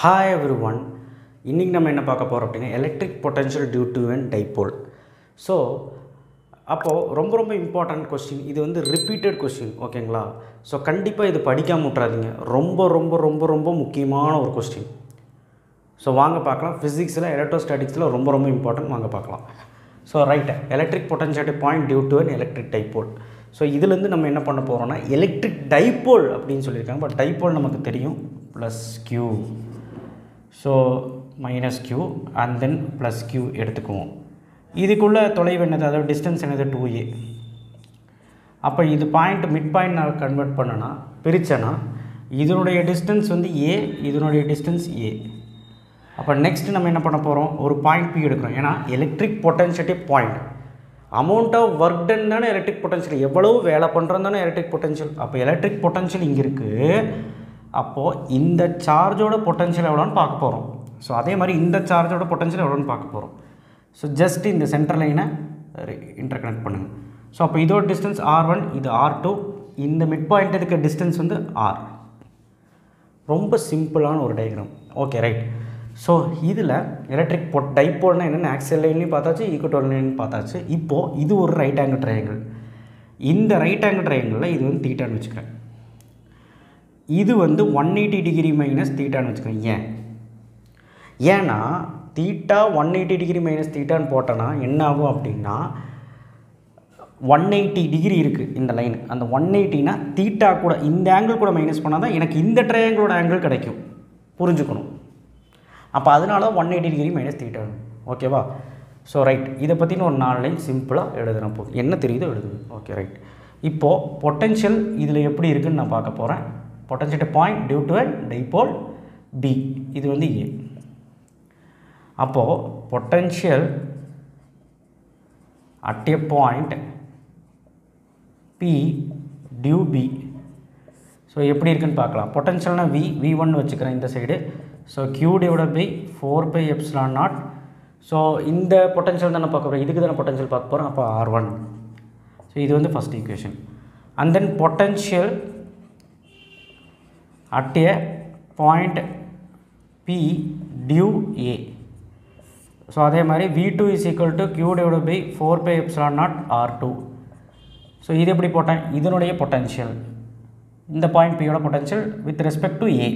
Hi every one இன்றைக்கி நம்ம என்ன பார்க்க போகிறோம் அப்படின்னா electric potential due to an dipole so அப்போது ரொம்ப ரொம்ப இம்பார்ட்டண்ட் கொஸ்டின் இது வந்து ரிப்பீட்டட் கொஸ்டின் ஓகேங்களா ஸோ கண்டிப்பாக இது படிக்காமல் விட்றாதீங்க ரொம்ப ரொம்ப ரொம்ப ரொம்ப முக்கியமான ஒரு கொஸ்டின் ஸோ வாங்க பார்க்கலாம். ஃபிசிக்ஸில் எலக்ட்ரோஸ்டாட்டிக்ஸில் ரொம்ப ரொம்ப இம்பார்ட்டன்ட் வாங்க பார்க்கலாம். So right electric potential point due to an electric dipole so இதுலேருந்து நம்ம என்ன பண்ண போகிறோம்னா எலக்ட்ரிக் டைபோல் அப்படின்னு சொல்லியிருக்காங்க. பட் டைபோல் நமக்கு தெரியும். Plus Q so minus Q and then plus Q எடுத்துக்குவோம். இதுக்குள்ள தொலைவு என்னது? அதாவது டிஸ்டன்ஸ் என்னது? டூ ஏ அப்போ இது பாயிண்ட் மிட் பாயிண்ட் நான் கன்வெர்ட் பண்ணனா பிரித்தேன்னா இதனுடைய டிஸ்டன்ஸ் வந்து ஏ இதனுடைய டிஸ்டன்ஸ் ஏ அப்போ நெக்ஸ்ட் நம்ம என்ன பண்ண போகிறோம் ஒரு பாயிண்ட் பி எடுக்கிறோம். ஏன்னா electric potential point amount of work done தானே எலக்ட்ரிக் பொட்டன்ஷியல் எவ்வளவு வேலை பண்ணுறோம் தானே எலக்ட்ரிக் பொட்டன்ஷியல் அப்போ எலக்ட்ரிக் பொட்டன்ஷியல் இங்கே இருக்குது அப்போது இந்த சார்ஜோட பொட்டன்ஷியல் எவ்வளோன்னு பார்க்க போகிறோம் ஸோ அதே மாதிரி இந்த சார்ஜோட பொட்டன்ஷியல் எவ்வளோன்னு பார்க்க போகிறோம் ஸோ ஜஸ்ட் இந்த சென்டர் லைனை இன்டர் கனெக்ட் பண்ணுங்கள் ஸோ அப்போ இதோட டிஸ்டன்ஸ் ஆர் ஒன் இது ஆர் டூ இந்த மிட் பாயிண்ட் இருக்க டிஸ்டன்ஸ் வந்து ஆர் ரொம்ப சிம்பிளான ஒரு டயக்ராம் ஓகே ரைட் ஸோ இதில் எலக்ட்ரிக் பொட் டைப்போல்னால் என்னென்ன ஆக்சல் லைன்லையும் பார்த்தாச்சு ஈக்குவல் லைன்லையும் பார்த்தாச்சு. இப்போது இது ஒரு ரைட் ஆங்கிள் ட்ரையாங்கிள் இந்த ரைட் ஆங்கிள் ட்ரையாங்கிளில் இது வந்து தீட்டான்னு வச்சுக்கிறேன். இது வந்து ஒன் எயிட்டி டிகிரி மைனஸ் தீட்டான்னு வச்சுக்கிறேன் ஏன்? ஏன்னா theta one eighty degree minus theta போட்டோன்னா என்ன ஆகும் அப்படின்னா ஒன் எயிட்டி டிகிரி இருக்குது இந்த லைன் அந்த ஒன் எயிட்டினா தீட்டா கூட இந்த ஆங்கிள் கூட மைனஸ் பண்ணால் தான் எனக்கு இந்த ட்ரையாங்கிளோட ஆங்கிள் கிடைக்கும். புரிஞ்சுக்கணும். அப்போ அதனால one eighty degree minus theta ஓகேவா ஸோ ரைட் இதை பற்றின ஒரு நாலு லைன் சிம்பிளாக எழுதுனா போதும் என்ன தெரியுதோ எழுதுது ஓகே ரைட் இப்போது பொட்டென்ஷியல் இதில் எப்படி இருக்குதுன்னு நான் பார்க்க போகிறேன் potential point due to dipole P இது வந்து ஏ அப்போது potential at a point P due P so எப்படி இருக்குன்னு பார்க்கலாம். பொட்டன்ஷியல்னால் வி வி ஒன் வச்சுக்கிறேன் இந்த side so Q divide by four pi epsilon naught so இந்த பொட்டன்ஷியல் தானே பார்க்க போகிறோம் இதுக்கு தானே பொட்டன்ஷியல் பார்க்க போகிறோம் அப்போ ஆர் ஒன் ஸோ இது வந்து first equation and then potential at a point P due A. So அதே மாதிரி V two is equal to Q divide by four pi epsilon naught R two so இது எப்படி போட்டேன் இதனுடைய பொட்டன்ஷியல் இந்த point பியோட potential with respect to A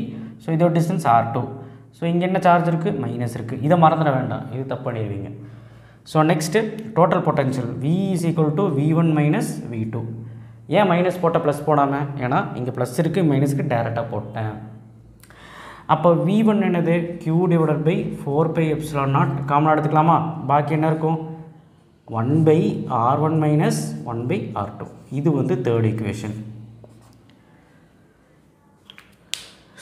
so இதோட distance R two so இங்கே என்ன சார்ஜ் இருக்குது மைனஸ் இருக்குது இதை மறந்துட வேண்டாம். இது தப்பு பண்ணிடுவீங்க. So next total potential V is equal to V one minus V two ஏன் மைனஸ் போட்ட ப்ளஸ் போடாமல் ஏன்னா இங்கே ப்ளஸ் இருக்குது மைனஸ்க்கு டேரெக்டாக போட்டேன். அப்போ வி ஒன் என்னது? Q divided by four pi epsilon naught காமனாக எடுத்துக்கலாமா? பாக்கி என்ன இருக்கும்? One by R one minus one by R two இது வந்து தேர்ட் ஈக்குவேஷன்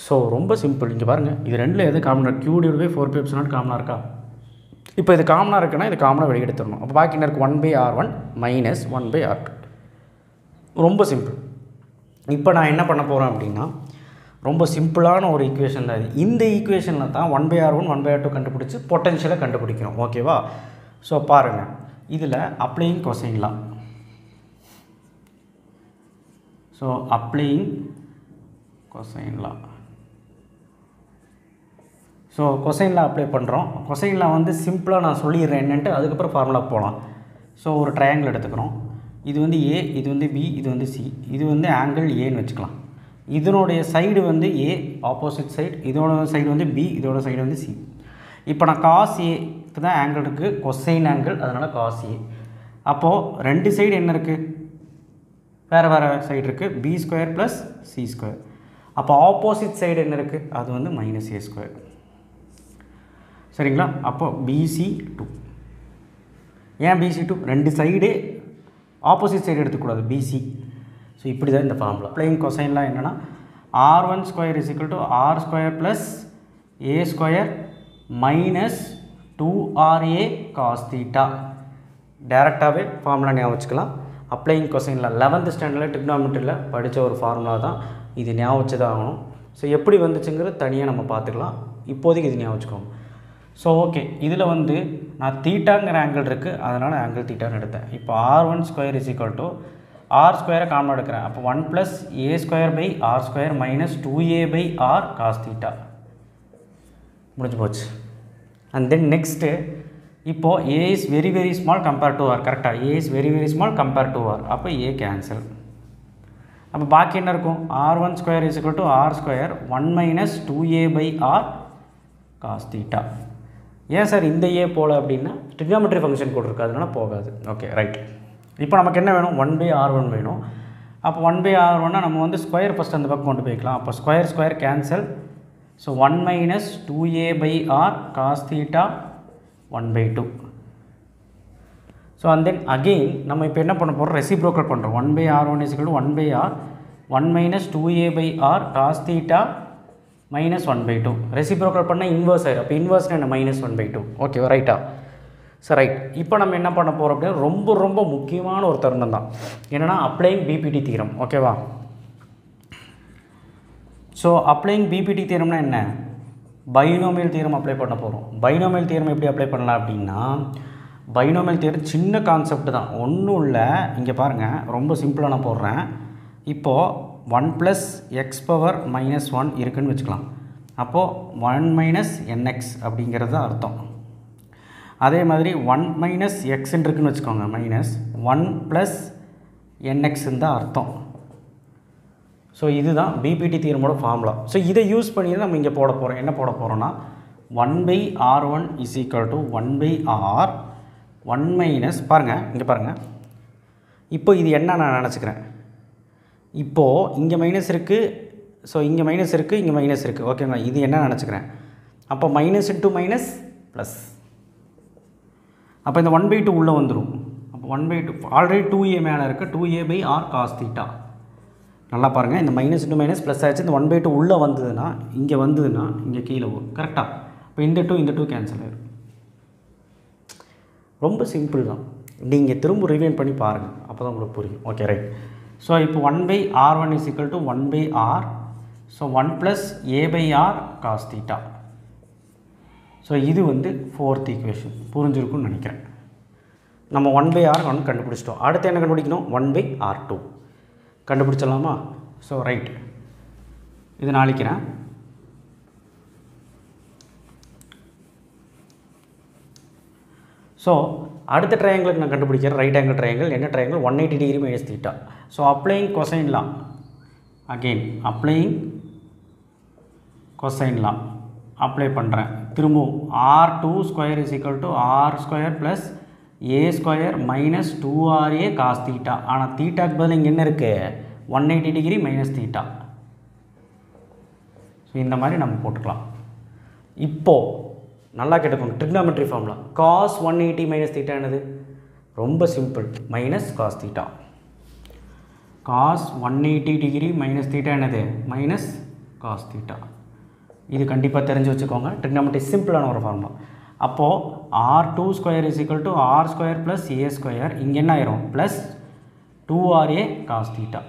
ஸோ ரொம்ப சிம்பிள் இங்கே பாருங்கள் இது ரெண்டில் எது காமனாக Q divide by four pi epsilon காமனாக இருக்கா? இப்போ இது காமனாக இருக்குன்னா இது காமனாக வெளியே எடுத்துடணும் அப்போ பாக்கி என்ன இருக்குது one by R one minus one by R two ரொம்ப சிம்பிள் இப்போ நான் என்ன பண்ண போகிறேன் அப்படின்னா ரொம்ப சிம்பிளான ஒரு ஈக்குவேஷன் தான் இது. இந்த ஈக்குவேஷனில் தான் one by R one one by R two கண்டுபிடிச்சி பொட்டன்ஷியலை கண்டுபிடிக்கிறோம். ஓகேவா ஸோ பாருங்கள் இதில் applying cosine law so applying cosine law so கொசைனில் apply பண்ணுறோம் கொசைனில் வந்து சிம்பிளாக நான் சொல்லிடுறேன் என்னென்ட்டு அதுக்கப்புறம் ஃபார்முலா போகலாம் ஸோ ஒரு ட்ரையாங்கிள் எடுத்துக்கிறோம். இது வந்து ஏ இது வந்து பி இது வந்து சி இது வந்து ஆங்கிள் ஏன்னு வச்சுக்கலாம். இதனுடைய சைடு வந்து ஏ ஆப்போசிட் சைடு இதோட சைடு வந்து பி இதோட சைடு வந்து சி இப்போ நான் காஸ் ஏக்கு தான் ஆங்கிள் இருக்குது கொசைன் ஆங்கிள் அதனால் காஸ் ஏ அப்போது ரெண்டு சைடு என்ன இருக்குது வேறு வேறு சைடு இருக்குது B square plus C square அப்போ ஆப்போசிட் சைடு என்ன இருக்குது அது வந்து மைனஸ் ஏ ஸ்கொயர் சரிங்களா? அப்போது பிசி டூ ஏன் பிசி டூ ரெண்டு சைடு ஆப்போசிட் சைடு எடுத்துக்கூடாது பிசி ஸோ இப்படி தான் இந்த ஃபார்முலா பிளேயிங் கொசைன்லாம் என்னென்னா R one square is equal to R square plus A square minus two R A cos theta டேரெக்டாகவே ஃபார்முலா ஞாபகம் வச்சுக்கலாம். அப்ளைங் கொஸ்டினில் லெவன்த் ஸ்டாண்டர்டில் டிக்னாமெட்ரியில் படித்த ஒரு ஃபார்முலா தான் இது ஞாபகம் வச்சு தான் ஆகணும். ஸோ எப்படி வந்துச்சுங்கிறது தனியாக நம்ம பார்த்துக்கலாம். இப்போதைக்கு இது ஞாபகம் வச்சுக்கோங்க. ஸோ ஓகே இதில் வந்து நான் தீட்டாங்கிற ஆங்கிள் இருக்குது அதனால் ஆங்கிள் தீட்டான்னு எடுத்தேன். இப்போ R one square is equal to R ஸ்கொயரை காமன் எடுக்கிறேன். அப்போ one plus A square by R square minus two A by R cos theta முடிஞ்சு போச்சு. அண்ட் தென் நெக்ஸ்ட்டு இப்போது A is very very small compare to R கரெக்டாக A is very very small compare to R அப்போ ஏ cancel அப்போ பாக்கி என்ன இருக்கும்? R one square is to R square one minus two A by R cos theta ஏன் sir இந்த ஏ போல் அப்படின்னா trigonometry function கூட இருக்கு அதனால போகாது. ஓகே ரைட் இப்போ நமக்கு என்ன வேணும்? ஒன் பை ஆர் ஒன் வேணும். அப்போ ஒன் பை ஆர் ஒன்னா நம்ம வந்து ஸ்கொயர் ஃபஸ்ட் அந்த பக்கம் கொண்டு போய்க்கலாம். அப்போ square square cancel so one minus two A by R cos theta one by two so and then again நம்ம இப்போ என்ன பண்ண போகிறோம் ரெசிப்ரோக்கல் பண்ணுறோம் one by R one is equal one by R one minus two A by R cos theta minus one by two reciprocal பண்ணால் inverse ஆயிடும் அப்போ இன்வர்ஸ்னா என்ன? மைனஸ் ஒன் பை டூ ஓகேவா ரைட்டா சார் ரைட் இப்போ நம்ம என்ன பண்ண போகிறோம் அப்படின்னா ரொம்ப ரொம்ப முக்கியமான ஒரு தருணம் தான். என்னென்னா அப்ளைங் பிபிடி தீரம் ஓகேவா ஸோ அப்ளைங் பிபிடி தீரம்னா என்ன? பைனோமியல் தீரம் அப்ளை பண்ண போகிறோம் பைனோமியல் தீரம் எப்படி அப்ளை பண்ணலாம் அப்படின்னா பைனோமியல் தீரம் சின்ன கான்செப்ட் தான். ஒன்றும் இல்லை. இங்கே பாருங்கள் ரொம்ப சிம்பிளாக நான் போடுறேன். இப்போது one plus X power minus one இருக்குதுன்னு வச்சுக்கலாம். அப்போது ஒன் மைனஸ் என்எக்ஸ் அப்படிங்கிறது தான் அர்த்தம். அதே மாதிரி ஒன் மைனஸ் எக்ஸ்ன்னு இருக்குன்னு வச்சுக்கோங்க மைனஸ் ஒன் ப்ளஸ் என்எக்ஸ்ன்னு தான் அர்த்தம். ஸோ இதுதான் பிபிடி தீர்மோட ஃபார்முலா ஸோ இதை யூஸ் பண்ணி தான் நம்ம இங்கே போட போகிறோம் என்ன போட போகிறோன்னா one by R one is equal to one by R one minus பாருங்கள் இங்கே பாருங்கள் இப்போ இது என்ன நான் நினச்சிக்கிறேன். இப்போது இங்கே மைனஸ் இருக்குது ஸோ இங்கே மைனஸ் இருக்குது இங்கே மைனஸ் இருக்குது ஓகேங்களா இது என்ன நினச்சிக்கிறேன்? அப்போ மைனஸ் இன்ட்டு மைனஸ் ப்ளஸ் அப்போ இந்த ஒன் பை டூ உள்ளே வந்துடும் அப்போ one by two already two A மேலே இருக்குது two A by R cos theta நல்லா பாருங்கள் இந்த மைனஸ் டூ மைனஸ் ப்ளஸ் ஆச்சு. இந்த ஒன் பை டூ உள்ளே வந்ததுன்னா இங்கே வந்ததுன்னா இங்கே கீழே வரும். கரெக்டாக இப்போ இந்த டூ இந்த டூ கேன்சல் ஆயிடும் ரொம்ப சிம்பிள் தான். நீங்கள் திரும்ப ரிவைன் பண்ணி பாருங்கள் அப்போ தான் உங்களுக்கு புரியும். ஓகே ரைட் ஸோ இப்போ one by R one is equal to one by R so one plus A by R cos theta so இது வந்து ஃபோர்த் ஈக்குவேஷன் புரிஞ்சிருக்கும்னு நினைக்கிறேன். நம்ம ஒன் பை ஆர் ஒன் கண்டுபிடிச்சிட்டோம். அடுத்து என்ன கண்டுபிடிக்கணும்? ஒன் பை ஆர் டூ கண்டுபிடிச்சிடலாமா? ஸோ ரைட் இது நாளைக்கிறேன் ஸோ அடுத்த ட்ரையாங்கிளுக்கு நான் கண்டுபிடிக்கிறேன். ரைட் ஆங்கிள் ட்ரையாங்கிள் என்ன triangle one eighty degree minus theta so applying cosine law again applying cosine law apply பண்ணுறேன் திரும்பவும் R two square is equal to R square plus A square minus two R A cos theta ஆனால் தீட்டாக்கு பதில் இங்கே என்ன இருக்குது one eighty degree minus theta so இந்த மாதிரி நம்ம போட்டுக்கலாம். இப்போது நல்லா கேட்டுக்கோங்க. Trigonometry formula cos one eighty minus theta என்னது? ரொம்ப simple minus cos theta cos one eighty degree minus theta என்னது? மைனஸ் காஸ் தீட்டா இது கண்டிப்பாக தெரிஞ்சு வச்சுக்கோங்க. ட்ரிக்னாமெட்ரி சிம்பிளான ஒரு ஃபார்முலா அப்போது R two square is equal to R square plus A square இங்கே என்ன ஆயிரும்? Plus two R A cos theta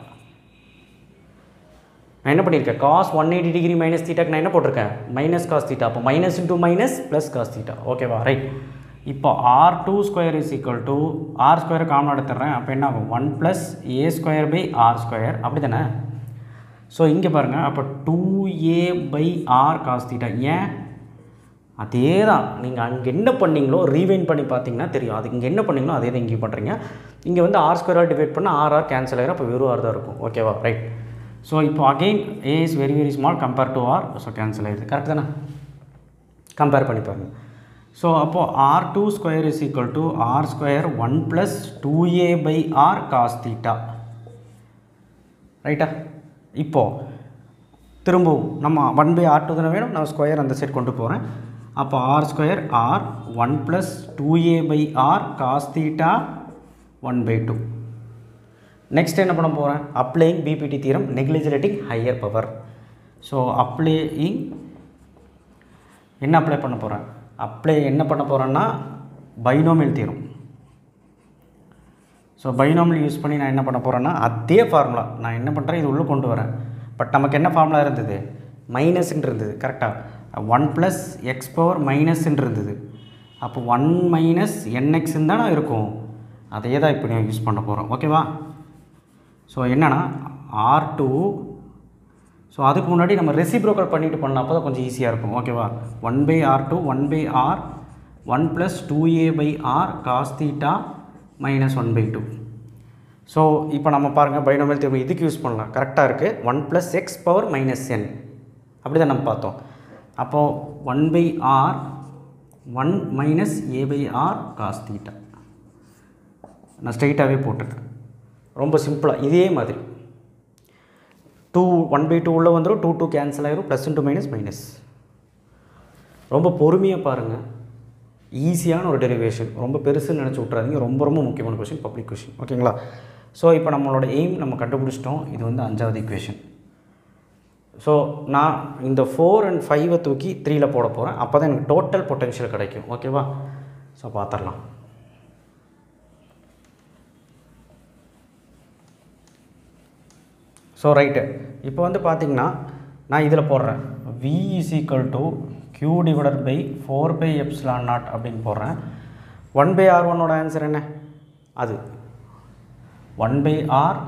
நான் என்ன பண்ணியிருக்கேன்? Cos one eighty degree minus தீட்டாக்கு நான் என்ன போட்டிருக்கேன்? மைனஸ் காஸ் தீட்டா அப்போ minus into minus plus cos theta ஓகேவா ரைட் இப்போ R two square is equal to R square common எடுத்துடுறேன். அப்போ என்ன ஆகும்? One plus A square by R square அப்படி தானே ஸோ இங்கே பாருங்கள் அப்போ two A by R cos theta ஏன்? அதே தான் நீங்கள் அங்கே என்ன பண்ணீங்களோ ரீவைன் பண்ணி பார்த்தீங்கன்னா தெரியும். அது இங்கே என்ன பண்ணீங்களோ அதே தான் இங்கே பண்ணுறீங்க இங்கே வந்து ஆர் ஸ்கொயராக டிவைட் பண்ணால் ஆர் ஆர் கேன்சல் ஆகிரும் அப்போ வெறும் ஆர் தான் இருக்கும். ஓகேவா ரைட் ஸோ இப்போ again A is very very small compare to R so cancel ஆகிடுது கரெக்ட் தானே? கம்பேர் பண்ணி பாருங்கள் ஸோ அப்போது R two square is equal to R square one plus two A by R cos theta ரைட்டா இப்போது திரும்பவும் நம்ம ஒன் பை ஆர் டூ தானே வேணும்? நான் ஸ்கொயர் அந்த சைட் கொண்டு போகிறேன் அப்போ R square R one plus two A by R cos theta one by two next என்ன பண்ண போகிறேன் applying PPT theorem neglecting higher power so applying என்ன அப்ளை பண்ண போகிறேன் அப்ளை என்ன பண்ண போகிறேன்னா பைனோமியல் தீரம் ஸோ பைனோமியல் யூஸ் பண்ணி நான் என்ன பண்ண போகிறேன்னா அதே ஃபார்முலா நான் என்ன பண்ணுறேன் இது உள்ளே கொண்டு வரேன். பட் நமக்கு என்ன ஃபார்முலா இருந்தது? மைனஸ்ன்னு இருந்தது கரெக்டாக ஒன் ப்ளஸ் எக்ஸ் பவர் மைனஸ்ன்னு இருந்தது. அப்போ ஒன் மைனஸ் என்எக்ஸ்ன்னு தானே இருக்கும். அதையே தான் இப்போ நான் யூஸ் பண்ண போகிறோம் ஓகேவா ஸோ என்னென்னா ஆர் டூ ஸோ அதுக்கு முன்னாடி நம்ம ரெசிப்ரோக்கல் பண்ணிட்டு பண்ணால் அப்போ தான் கொஞ்சம் ஈஸியாக இருக்கும். ஓகேவா one by R two one by R one plus two A by R cos theta minus one by two so இப்போ நம்ம பாருங்கள் பைனோமியல் தேர்வு இதுக்கு யூஸ் பண்ணலாம். கரெக்டாக இருக்குது one plus X power minus N அப்படி தான் நம்ம பார்த்தோம். அப்போது one by R one minus A by R cos theta நான் ஸ்ட்ரெயிட்டாகவே போட்டிருக்கேன். ரொம்ப சிம்பிளாக இதே மாதிரி. டூ ஒன் பை டூ உள்ளே வந்துடும் டூ டூ கேன்சல் ஆகிரும் ப்ளஸ் இன்ட்டு மைனஸ் மைனஸ் ரொம்ப பொறுமையாக பாருங்கள் ஈஸியான ஒரு டெரிவேஷன் ரொம்ப பெருசுன்னு நினச்சி விட்றாதீங்க ரொம்ப ரொம்ப முக்கியமான கொஷின் பப்ளிக் கொஷின் ஓகேங்களா ஸோ இப்போ நம்மளோட எய்ம் நம்ம கண்டுபிடிச்சிட்டோம். இது வந்து அஞ்சாவது இக்குவேஷன் ஸோ நான் இந்த ஃபோர் அண்ட் ஃபைவை தூக்கி த்ரீயில் போட போகிறேன் அப்போ தான் எனக்கு டோட்டல் பொட்டென்ஷியல் கிடைக்கும். ஓகேவா ஸோ பார்த்துடலாம். ஸோ ரைட்டு இப்போ வந்து பார்த்தீங்கன்னா நான் இதில் போடுறேன். V is equal to Q divided by four pi epsilon naught அப்படின்னு போடுறேன். ஒன் பை ஆர் ஒன்னோட ஆன்சர் என்ன? அது. One by R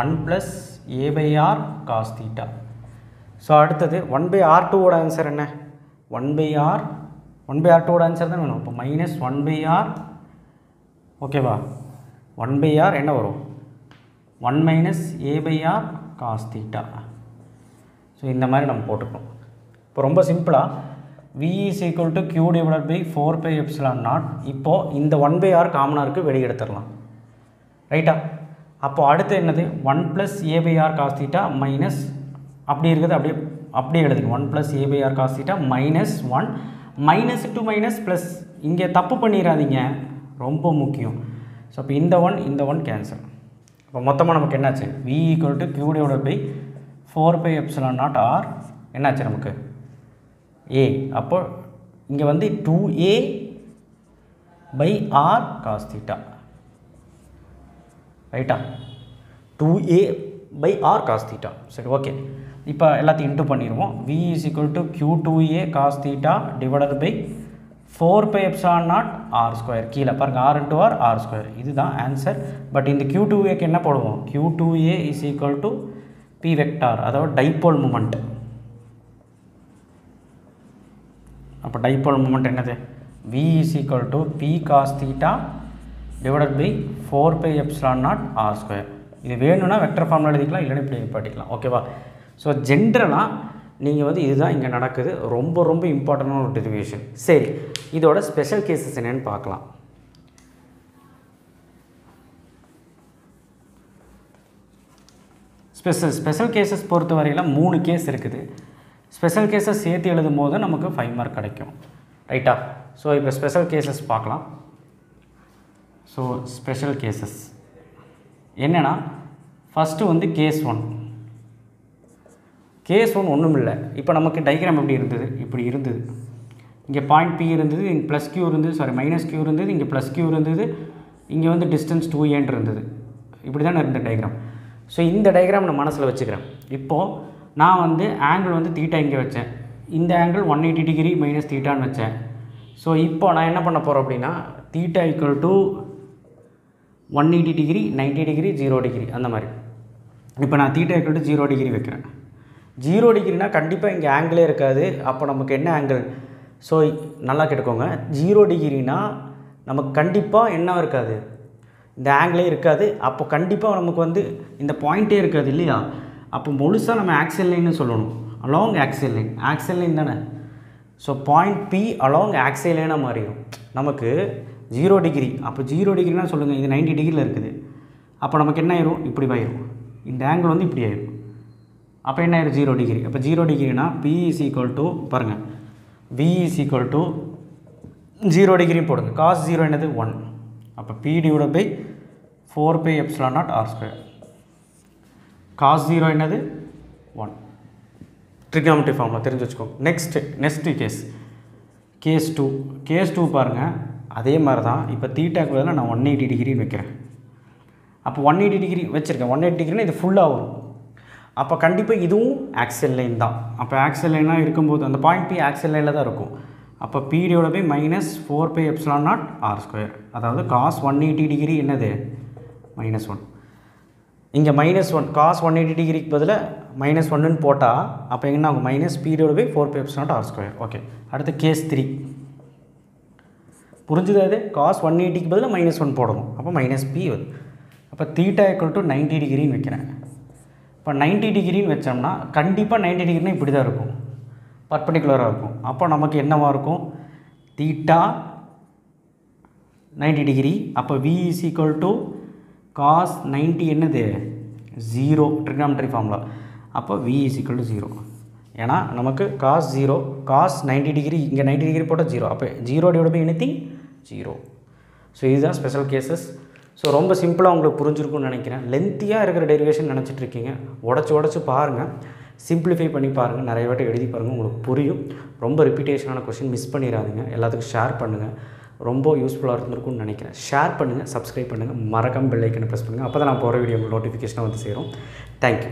one plus A by R cos theta so அடுத்தது ஒன் பை ஆர் டூவோட ஆன்சர் என்ன? One by R one by R டூவோட answer தான் வேணும். இப்போ மைனஸ் ஒன் பை ஆர் ஓகேவா ஒன் பை ஆர் என்ன வரும்? One minus A by R cos theta so இந்த மாதிரி நம்ம போட்டுக்கணும். இப்போ ரொம்ப சிம்பிளாக V is equal to Q divide by four pi epsilon naught இப்போது இந்த ஒன் பை ஆர் காமனாக இருக்குது வெளியே எடுத்துடலாம் ரைட்டா அப்போது அடுத்து என்னது? One plus A by R cos theta minus அப்படி இருக்குது அப்படியே அப்படியே எழுதுங்க. One plus A by R cos theta minus one minus to minus plus இங்கே தப்பு பண்ணிடாதீங்க. ரொம்ப முக்கியம். ஸோ இப்போ இந்த ஒன் இந்த ஒன் கேன்சல் இப்போ மொத்தமாக நமக்கு என்னாச்சு? V equal to Q by four pi epsilon naught R என்னாச்சு நமக்கு? ஏ அப்போ இங்கே வந்து two A by R cos theta ரைட்டா two A by R cos theta சரி ஓகே இப்போ எல்லாத்தையும் இன்ட்டு பண்ணிடுவோம் V is equal to Q two A cos theta divided by four pi epsilon naught R square கீழே பாருங்கள் R into R R square இதுதான் answer but இந்த Q two ஏக்கு என்ன போடுவோம்? Q two A is equal to P vector அதாவது dipole moment அப்போ dipole moment என்னது? V is equal to P cos theta divided by four pi epsilon naught R square இது வேணும்னா vector ஃபார்மில் எழுதிக்கலாம் இல்லைன்னா இப்படி பாட்டிக்கலாம் ஓகேவா ஸோ ஜென்ரலாக நீங்கள் வந்து இதுதான் இங்கே நடக்குது. ரொம்ப ரொம்ப இம்பார்ட்டண்டான ஒரு டெரிவேஷன் சரி இதோட ஸ்பெஷல் கேசஸ் என்னென்னு பார்க்கலாம். ஸ்பெஷல் ஸ்பெஷல் கேசஸ் பொறுத்த வரையில் மூணு கேஸ் இருக்குது. ஸ்பெஷல் கேசஸ் சேர்த்து எழுதும் போது நமக்கு ஃபைவ் மார்க் கிடைக்கும். ரைட்டா ஸோ இப்போ ஸ்பெஷல் கேசஸ் பார்க்கலாம். ஸோ ஸ்பெஷல் கேசஸ் என்னென்னா ஃபஸ்ட்டு வந்து கேஸ் ஒன் கேஸ் ஒன்று ஒன்றும் இல்லை இப்போ நமக்கு டைக்ராம் எப்படி இருந்தது? இப்படி இருந்தது. இங்கே பாயிண்ட் பி இருந்தது இங்கே ப்ளஸ் கியூ இருந்தது சாரி மைனஸ் கியூ இருந்தது இங்கே ப்ளஸ் கியூ இருந்தது இங்கே வந்து டிஸ்டன்ஸ் டூ ஏன் இருந்தது. இப்படி தானே இருந்த டயக்ராம் ஸோ இந்த டயக்ராம் நான் மனசில் வச்சுக்கிறேன். இப்போது நான் வந்து ஆங்கிள் வந்து தீட்டா இங்கே வச்சேன். இந்த angle one eighty degree minus தீட்டான்னு வச்சேன். ஸோ இப்போ நான் என்ன பண்ண போகிறேன் அப்படின்னா theta equal to one eighty degree ninety degree zero degree அந்த மாதிரி. இப்போ நான் theta equal to zero degree வைக்கிறேன். ஜீரோ டிகிரினா கண்டிப்பாக இங்கே ஆங்கிளே இருக்காது. அப்போ நமக்கு என்ன ஆங்கிள் ஸோ நல்லா கேட்டுக்கோங்க. ஜீரோ டிகிரினா நமக்கு கண்டிப்பாக என்ன இருக்காது. இந்த ஆங்கிளே இருக்காது. அப்போ கண்டிப்பாக நமக்கு வந்து இந்த பாயிண்ட்டே இருக்காது இல்லையா? அப்போ முழுசாக நம்ம ஆக்சல் லைன்னு சொல்லணும். Along axial line axial line தானே? So point P along axial லைனாக மாறிடும். நமக்கு ஜீரோ டிகிரி அப்போ ஜீரோ டிகிரினா சொல்லுங்கள் இது நைன்ட்டி டிகிரியில் இருக்குது. அப்போ நமக்கு என்ன ஆயிரும்? இப்படி ஆயிரும். இந்த ஆங்கிள் வந்து இப்படி ஆயிரும். அப்போ என்ன ஆயிரும்? ஜீரோ டிகிரி அப்போ ஜீரோ டிகிரினா பி இஸ் ஈக்குவல் டு பாருங்கள் V is equal to zero degree போடுங்க. காஸ் ஜீரோ என்னது? ஒன் அப்போ P divide by four pi epsilon naught r square cos zero என்னது? ஒன் ட்ரிக்னாமெட்ரி ஃபார்மில் தெரிஞ்சு வச்சுக்கோங்க next next case case two case two பாருங்கள் அதே மாதிரி தான் இப்போ தீட்டாக்கு பதிலாக நான் ஒன் எயிட்டி டிகிரின்னு வைக்கிறேன். அப்போ ஒன் எயிட்டி டிகிரி வச்சுருக்கேன். ஒன் எயிட்டி டிகிரினா இது ஃபுல்லாக வரும். அப்போ கண்டிப்பாக இதுவும் ஆக்சல் லைன் தான். அப்போ ஆக்சல் லைனாக இருக்கும்போது அந்த பாயிண்ட் பி ஆக்சல் லைனில் தான் இருக்கும். அப்போ பீடியோட by minus four pi epsilon naught r square அதாவது காஸ் ஒன் எயிட்டி டிகிரி என்னது? மைனஸ் ஒன் இங்கே minus one cos one eighty டிகிரிக்கு பதிலாக மைனஸ் ஒன்றுன்னு போட்டால் அப்போ என்ன ஆகும்? Minus period by four pi naught r square okay அடுத்து கேஸ் த்ரீ புரிஞ்சுதா இது? காஸ் ஒன் எயிட்டிக்கு பதிலாக மைனஸ் ஒன் போடணும். அப்போ மைனஸ் பி வருது. அப்போ தீட்டா ஈக்குவல் டு நைன்டி டிகிரின்னு வைக்கிறேன். இப்போ நைன்ட்டி டிகிரின்னு வச்சோம்னா கண்டிப்பாக நைன்ட்டி டிகிரினா இப்படி தான் இருக்கும். பர்பண்டிகுலராக இருக்கும். அப்போ நமக்கு என்னவாக இருக்கும்? தீட்டா நைன்ட்டி டிகிரி அப்போ V is equal to cos ninety என்னது? ஜீரோ ட்ரிக்னாமெட்ரி ஃபார்முலா அப்போ V is equal to zero ஏன்னா நமக்கு cos zero cos ninety degree இங்கே நைன்ட்டி டிகிரி போட்டால் ஜீரோ அப்போ zero divide by any zero so இதுதான் special cases so ரொம்ப சிம்பிளாக உங்களுக்கு புரிஞ்சிருக்கும்னு நினைக்கிறேன். லென்த்தியாக இருக்கிற டெரிவேஷன் நினச்சிட்டு இருக்கீங்க. உடச்சி உடச்சி பாருங்கள் சிம்பிளிஃபை பண்ணி பாருங்கள் நிறைய வாட்டி எழுதி பாருங்கள் உங்களுக்கு புரியும். ரொம்ப ரிப்பீட்டேஷனான கொஷின் மிஸ் பண்ணிடாதீங்க. எல்லாத்துக்கும் ஷேர் பண்ணுங்கள் ரொம்ப யூஸ்ஃபுல்லாக இருந்திருக்கும்னு நினைக்கிறேன். ஷேர் பண்ணுங்கள் சப்ஸ்கிரைப் பண்ணுங்கள் மறக்காமல் பெல் ஐக்கனை ப்ரெஸ் பண்ணுங்கள் அப்போ தான் நான் போகிற வீடியோ நோட்டிஃபிகேஷனாக வந்து சேரும். தேங்க்யூ